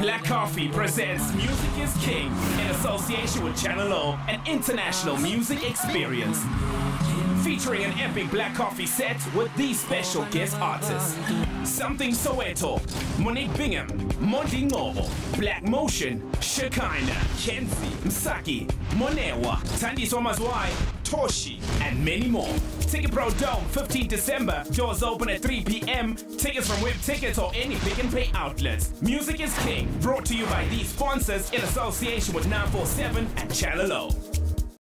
Black Coffee presents Music is King in association with Channel O, an international music experience. Featuring an epic Black Coffee set with these special guest artists. Something Soweto, Monique Bingham, Mondli Ngcobo, Black Motion, Shekinah, Kenzi, Msaki, Monewa, Thandiswa Mazwai, Toshi, and many more. TicketPro Dome, 15 December. Doors open at 3 p.m. Tickets from Webtickets or any Pick n Pay outlets. Music is King, brought to you by these sponsors in association with 947 and Channel O.